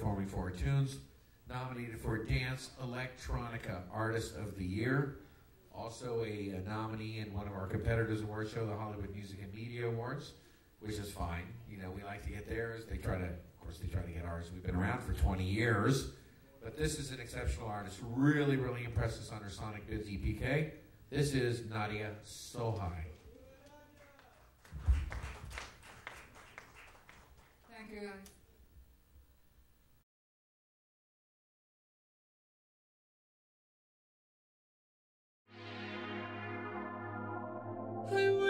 performing four tunes. Nominated for Dance Electronica Artist of the Year. Also a, a nominee in one of our competitors' award show, the Hollywood Music and Media Awards, which is fine. You know, we like to get theirs. They try to, of course, they try to get ours. We've been around for 20 years. But this is an exceptional artist. Really, really impressed us on her Sonicbids EPK. This is Nadia Sohaei. Thank you, guys. I will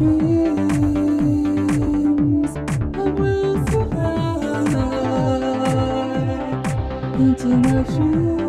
dreams. I will survive into my dreams.